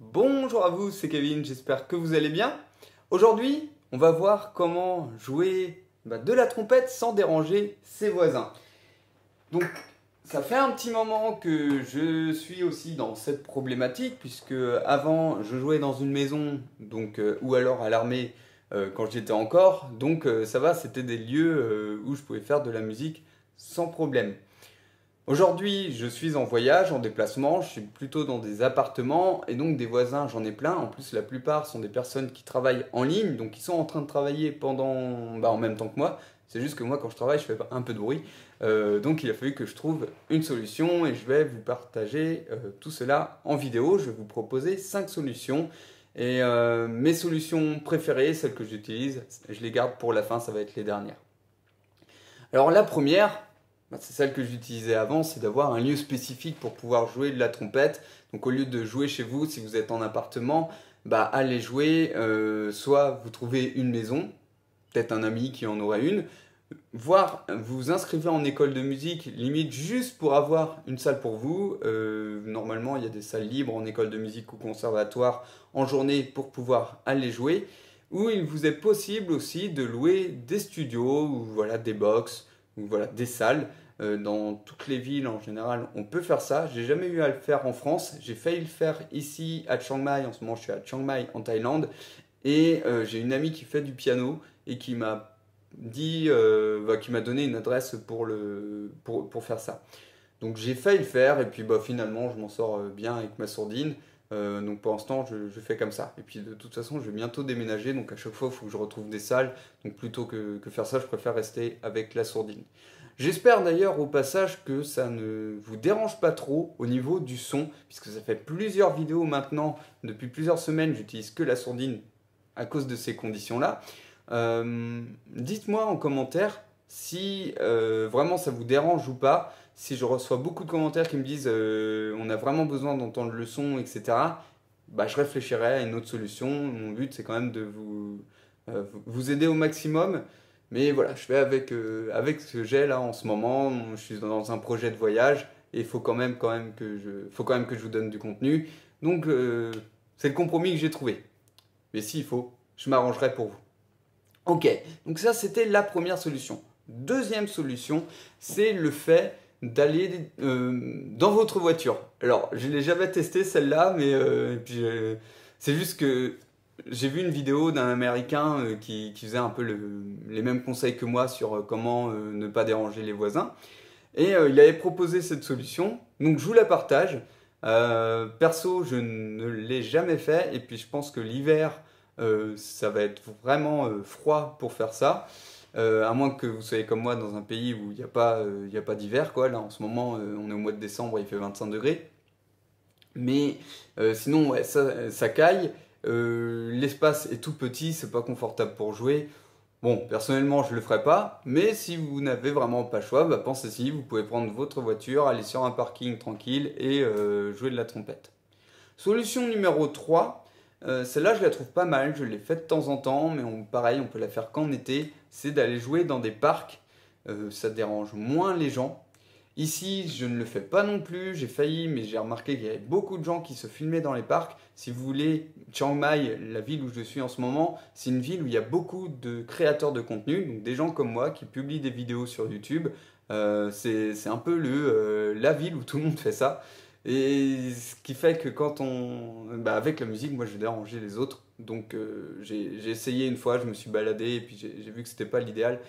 Bonjour à vous, c'est Kevin, j'espère que vous allez bien. Aujourd'hui, on va voir comment jouer de la trompette sans déranger ses voisins. Donc, ça fait un petit moment que je suis aussi dans cette problématique, puisque avant, je jouais dans une maison, donc, euh, ou alors à l'armée euh, quand j'étais encore. Donc, euh, ça va, c'était des lieux où je pouvais faire de la musique sans problème. Aujourd'hui, je suis en voyage, en déplacement, je suis plutôt dans des appartements et donc des voisins, j'en ai plein. En plus, la plupart sont des personnes qui travaillent en ligne, donc qui sont en train de travailler pendant, bah, en même temps que moi. C'est juste que moi, quand je travaille, je fais un peu de bruit. Euh, donc, il a fallu que je trouve une solution et je vais vous partager euh, tout cela en vidéo. Je vais vous proposer 5 solutions. Et euh, mes solutions préférées, celles que j'utilise, je les garde pour la fin, ça va être les dernières. Alors, la première, bah, c'est celle que j'utilisais avant, c'est d'avoir un lieu spécifique pour pouvoir jouer de la trompette. Donc au lieu de jouer chez vous, si vous êtes en appartement, bah allez jouer, euh, soit vous trouvez une maison, peut-être un ami qui en aurait une, voire vous inscrivez en école de musique, limite juste pour avoir une salle pour vous. Euh, normalement, il y a des salles libres en école de musique ou conservatoire en journée pour pouvoir aller jouer. Ou il vous est possible aussi de louer des studios ou voilà des box ou voilà des salles euh, dans toutes les villes en général, on peut faire ça. J'ai jamais eu à le faire en France. J'ai failli le faire ici à Chiang Mai. En ce moment, je suis à Chiang Mai en Thaïlande. Et euh, j'ai une amie qui fait du piano et qui m'a dit, euh, bah, qui m'a donné une adresse pour faire ça. Donc j'ai failli le faire et puis bah, finalement je m'en sors bien avec ma sourdine. Donc pour l'instant je, fais comme ça. Et puis de toute façon je vais bientôt déménager donc à chaque fois il faut que je retrouve des salles. Donc plutôt que, que faire ça je préfère rester avec la sourdine. J'espère d'ailleurs au passage que ça ne vous dérange pas trop au niveau du son, puisque ça fait plusieurs vidéos maintenant, depuis plusieurs semaines, j'utilise que la sourdine à cause de ces conditions-là. Euh, dites-moi en commentaire si euh, vraiment ça vous dérange ou pas. Si je reçois beaucoup de commentaires qui me disent euh, on a vraiment besoin d'entendre le son, etc., bah, je réfléchirai à une autre solution. Mon but, c'est quand même de vous, vous aider au maximum. Mais voilà, je fais avec, euh, avec ce que j'ai là en ce moment. Je suis dans un projet de voyage et il faut quand même, quand même que je, faut quand même que je vous donne du contenu. Donc euh, c'est le compromis que j'ai trouvé. Mais s'il faut, je m'arrangerai pour vous. Ok, donc ça c'était la première solution. Deuxième solution, c'est le fait d'aller euh, dans votre voiture. Alors, je l'ai jamais testé celle-là, mais c'est juste que j'ai vu une vidéo d'un Américain euh, qui, faisait un peu les mêmes conseils que moi sur euh, comment euh, ne pas déranger les voisins. Et il avait proposé cette solution, donc je vous la partage. perso, je ne l'ai jamais fait, et puis je pense que l'hiver, ça va être vraiment froid pour faire ça. À moins que vous soyez comme moi dans un pays où il n'y a pas, pas d'hiver, quoi. Là, en ce moment, on est au mois de décembre, il fait 25 degrés. Mais sinon, ça, ça caille. Euh, l'espace est tout petit, c'est pas confortable pour jouer. Bon, personnellement, je le ferai pas, mais si vous n'avez vraiment pas le choix, bah, pensez-y, vous pouvez prendre votre voiture, aller sur un parking tranquille et euh, jouer de la trompette. Solution numéro 3, euh, celle-là je la trouve pas mal, je l'ai faite de temps en temps, mais pareil, on peut la faire qu'en été, c'est d'aller jouer dans des parcs, ça dérange moins les gens, Ici, je ne le fais pas non plus, j'ai failli, mais j'ai remarqué qu'il y avait beaucoup de gens qui se filmaient dans les parcs. Si vous voulez, Chiang Mai, la ville où je suis en ce moment, c'est une ville où il y a beaucoup de créateurs de contenu, donc des gens comme moi qui publient des vidéos sur YouTube. Euh, c'est un peu le, euh, la ville où tout le monde fait ça. Et ce qui fait que quand on... Bah avec la musique, moi je dérangeais les autres. Donc euh, j'ai essayé une fois, je me suis baladé et puis j'ai vu que c'était pas l'idéal.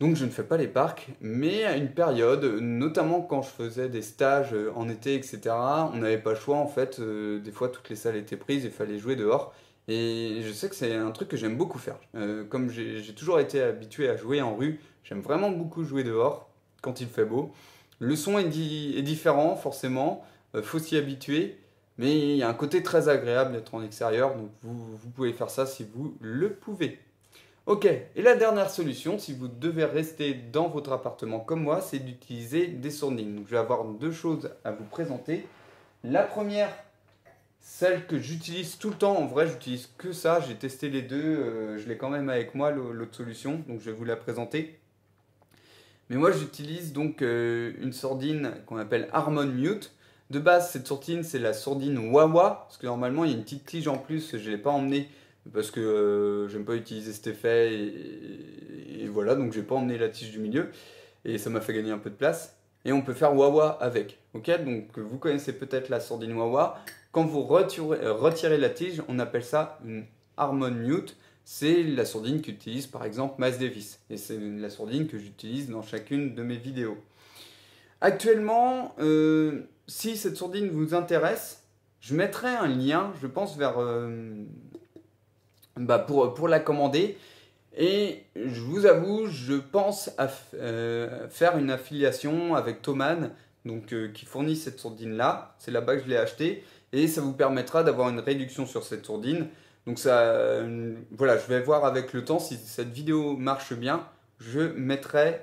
Donc je ne fais pas les parcs, mais à une période, notamment quand je faisais des stages euh, en été, etc., on n'avait pas le choix en fait. Euh, des fois, toutes les salles étaient prises, il fallait jouer dehors. Et je sais que c'est un truc que j'aime beaucoup faire. Comme j'ai toujours été habitué à jouer en rue, j'aime vraiment beaucoup jouer dehors quand il fait beau. Le son est, différent forcément, faut s'y habituer, mais il y a un côté très agréable d'être en extérieur, donc vous pouvez faire ça si vous le pouvez. Ok, et la dernière solution, si vous devez rester dans votre appartement comme moi, c'est d'utiliser des sourdines. Donc, je vais avoir deux choses à vous présenter. La première, celle que j'utilise tout le temps, en vrai j'utilise que ça, j'ai testé les deux, euh, je l'ai quand même avec moi l'autre solution, donc je vais vous la présenter. Mais moi j'utilise donc euh, une sourdine qu'on appelle Harmon Mute. De base cette sourdine c'est la sourdine Wawa, parce que normalement il y a une petite tige en plus, je ne l'ai pas emmenée parce que euh, j'aime pas utiliser cet effet et, voilà donc j'ai pas emmené la tige du milieu et ça m'a fait gagner un peu de place. Et on peut faire Wawa avec ok? Donc vous connaissez peut-être la sourdine Wawa. Quand vous retirez, euh, retirez, la tige on appelle ça une Harmon Mute c'est la sourdine qu'utilise par exemple Miles et c'est la sourdine que j'utilise dans chacune de mes vidéos actuellement euh, si cette sourdine vous intéresse je mettrai un lien je pense vers bah, pour, la commander. Et je vous avoue, je pense à euh, faire une affiliation avec Thomann, donc, euh, qui fournit cette sourdine là. C'est là-bas que je l'ai acheté. Et ça vous permettra d'avoir une réduction sur cette sourdine. Donc ça, euh, voilà, je vais voir avec le temps. Si cette vidéo marche bien. Je mettrai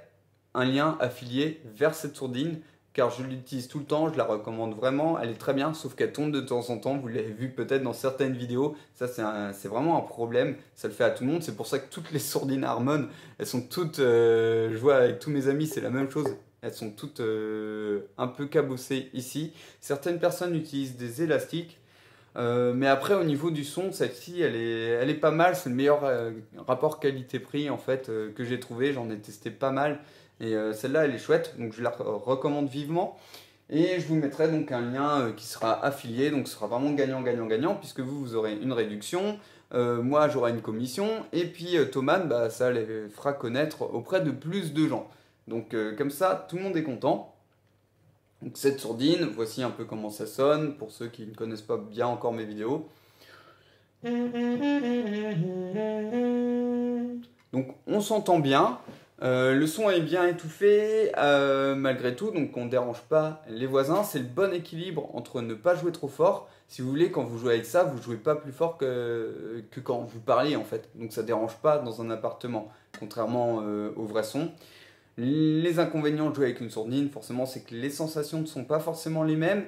un lien affilié vers cette sourdine car je l'utilise tout le temps, je la recommande vraiment, elle est très bien, sauf qu'elle tombe de temps en temps, vous l'avez vu peut-être dans certaines vidéos, ça c'est vraiment un problème, ça le fait à tout le monde, c'est pour ça que toutes les sourdines Harmon, elles sont toutes, euh, je vois avec tous mes amis, c'est la même chose, elles sont toutes euh, un peu cabossées ici. Certaines personnes utilisent des élastiques, euh, mais après au niveau du son, celle-ci elle est, pas mal, c'est le meilleur rapport qualité-prix en fait que j'ai trouvé, j'en ai testé pas mal. Et euh, celle-là, elle est chouette, donc je la recommande vivement. Et je vous mettrai donc un lien euh, qui sera affilié, donc ce sera vraiment gagnant, gagnant, gagnant, puisque vous, vous aurez une réduction, euh, moi j'aurai une commission, et puis Thomas, bah, ça les fera connaître auprès de plus de gens. Donc comme ça, tout le monde est content. Donc cette sourdine, voici un peu comment ça sonne, pour ceux qui ne connaissent pas bien encore mes vidéos. Donc on s'entend bien, euh, le son est bien étouffé euh, malgré tout, donc on ne dérange pas les voisins. C'est le bon équilibre entre ne pas jouer trop fort. Si vous voulez, quand vous jouez avec ça, vous jouez pas plus fort que, que quand vous parlez en fait. Donc ça ne dérange pas dans un appartement, contrairement euh, au vrai son. Les inconvénients de jouer avec une sourdine, forcément, c'est que les sensations ne sont pas forcément les mêmes.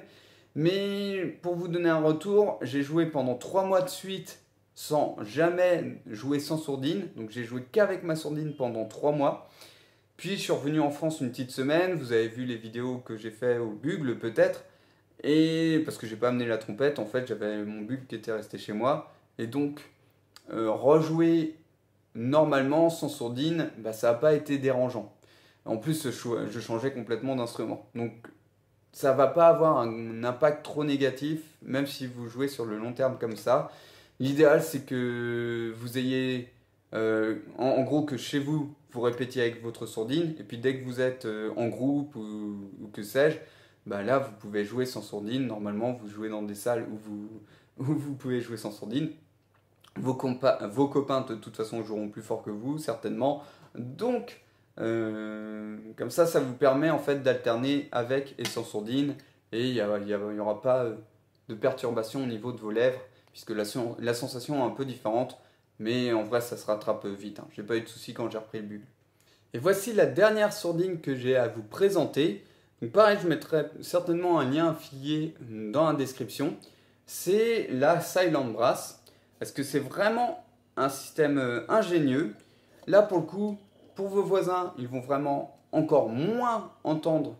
Mais pour vous donner un retour, j'ai joué pendant 3 mois de suite sans jamais jouer sans sourdine. Donc j'ai joué qu'avec ma sourdine pendant 3 mois. Puis je suis revenu en France une petite semaine. Vous avez vu les vidéos que j'ai fait au bugle peut-être. Et parce que j'ai pas amené la trompette, en fait j'avais mon bugle qui était resté chez moi. Et donc euh, rejouer normalement sans sourdine, bah, ça n'a pas été dérangeant. En plus je changeais complètement d'instrument. Donc ça va pas avoir un impact trop négatif, même si vous jouez sur le long terme comme ça. L'idéal, c'est que vous ayez, euh, en, gros, que chez vous, vous répétiez avec votre sourdine, et puis dès que vous êtes euh, en groupe ou, que sais-je, bah là, vous pouvez jouer sans sourdine. Normalement, vous jouez dans des salles où vous, pouvez jouer sans sourdine. Vos, vos copains, de toute façon, joueront plus fort que vous, certainement. Donc, euh, comme ça, ça vous permet en fait d'alterner avec et sans sourdine, et il n'y aura pas de perturbation au niveau de vos lèvres puisque la, sensation est un peu différente, mais en vrai ça se rattrape vite. Hein. J'ai pas eu de soucis quand j'ai repris le bugle. Et voici la dernière sourdine que j'ai à vous présenter. Donc pareil, je mettrai certainement un lien affilié dans la description. C'est la Silent Brass, parce que c'est vraiment un système euh, ingénieux. Là pour le coup, pour vos voisins, ils vont vraiment encore moins entendre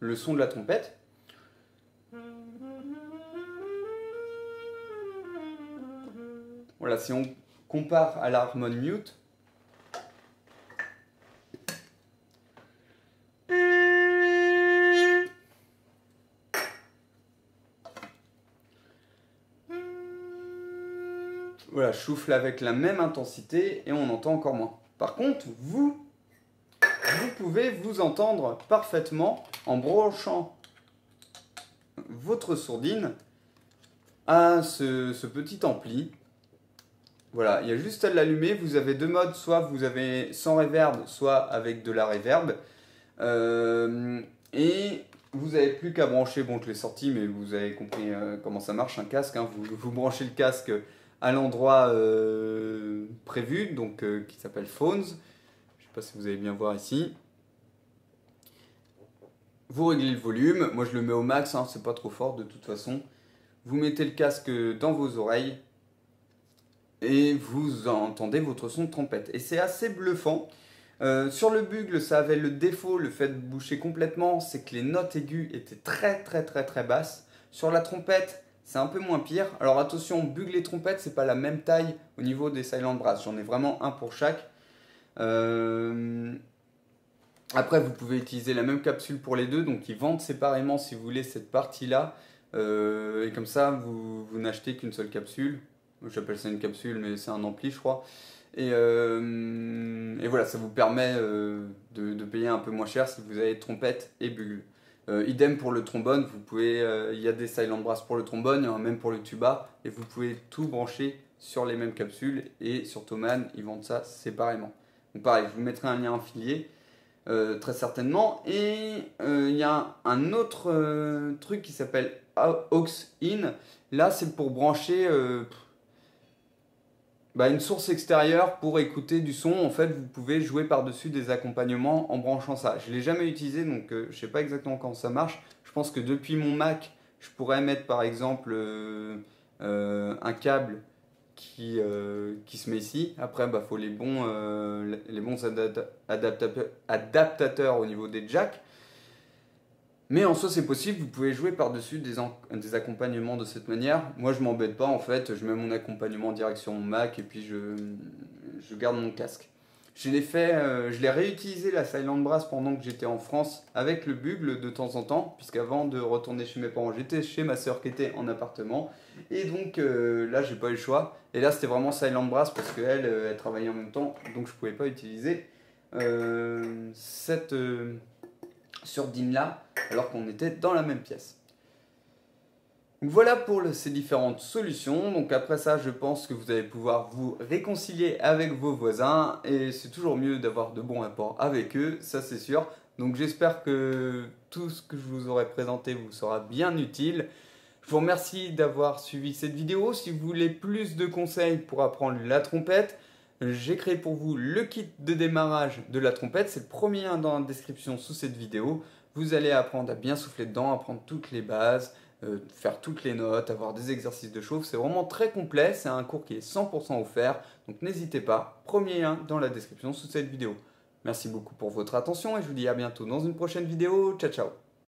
le son de la trompette. Voilà, si on compare à l'harmon mute, Voilà, je souffle avec la même intensité et on entend encore moins. Par contre, vous, vous pouvez vous entendre parfaitement en branchant votre sourdine à ce petit ampli voilà, il y a juste à l'allumer. Vous avez deux modes, soit vous avez sans reverb, soit avec de la reverb. Euh, et vous n'avez plus qu'à brancher, bon je l'ai sorti, mais vous avez compris euh, comment ça marche un casque. Hein. Vous, branchez le casque à l'endroit euh, prévu, donc euh, qui s'appelle Phones. Je sais pas si vous allez bien voir ici. Vous réglez le volume, moi je le mets au max, hein, c'est pas trop fort de toute façon. Vous mettez le casque dans vos oreilles et vous entendez votre son de trompette. Et c'est assez bluffant. Euh, sur le bugle, ça avait le défaut, le fait de boucher complètement, c'est que les notes aiguës étaient très très très très basses. Sur la trompette, c'est un peu moins pire. Alors attention, bugle et trompette, c'est pas la même taille au niveau des silent brass. J'en ai vraiment un pour chaque. Euh, après, vous pouvez utiliser la même capsule pour les deux, donc ils vendent séparément si vous voulez cette partie-là. Euh, et comme ça, vous, n'achetez qu'une seule capsule. J'appelle ça une capsule, mais c'est un ampli, je crois. Et, euh, voilà, ça vous permet de, de, payer un peu moins cher si vous avez trompette et bugle. Euh, idem pour le trombone, vous pouvez, il y a des silent brass pour le trombone, même pour le tuba, et vous pouvez tout brancher sur les mêmes capsules. Et sur Thomann, ils vendent ça séparément. Donc pareil, je vous mettrai un lien affilié. très certainement. Et il y a un autre truc qui s'appelle aux in. Là, c'est pour brancher bah, une source extérieure pour écouter du son. En fait, vous pouvez jouer par-dessus des accompagnements en branchant ça. Je ne l'ai jamais utilisé, donc euh, je ne sais pas exactement comment ça marche. Je pense que depuis mon Mac, je pourrais mettre par exemple euh, euh, un câble qui, qui se met ici. Après, il bah, faut les bons adaptateurs au niveau des jacks. Mais en soi, c'est possible, vous pouvez jouer par-dessus des, accompagnements de cette manière. Moi, je m'embête pas, en fait, je mets mon accompagnement direct sur mon Mac et puis je, garde mon casque. Je l'ai fait, euh, je l'ai réutilisé la Silent Brass pendant que j'étais en France avec le bugle de temps en temps, puisqu'avant de retourner chez mes parents, j'étais chez ma soeur qui était en appartement. Et donc euh, là, j'ai pas eu le choix. Et là, c'était vraiment Silent Brass parce qu'elle, euh, travaillait en même temps, donc je pouvais pas utiliser cette sur là alors qu'on était dans la même pièce. voilà pour ces différentes solutions. Donc après ça, je pense que vous allez pouvoir vous réconcilier avec vos voisins et c'est toujours mieux d'avoir de bons rapports avec eux, ça c'est sûr. Donc j'espère que tout ce que je vous aurai présenté vous sera bien utile. Je vous remercie d'avoir suivi cette vidéo. Si vous voulez plus de conseils pour apprendre la trompette, j'ai créé pour vous le kit de démarrage de la trompette. C'est le premier dans la description sous cette vidéo. Vous allez apprendre à bien souffler dedans, apprendre toutes les bases, euh, faire toutes les notes, avoir des exercices de chauffe. C'est vraiment très complet. C'est un cours qui est 100% offert. Donc n'hésitez pas. Premier lien dans la description sous cette vidéo. Merci beaucoup pour votre attention et je vous dis à bientôt dans une prochaine vidéo. Ciao ciao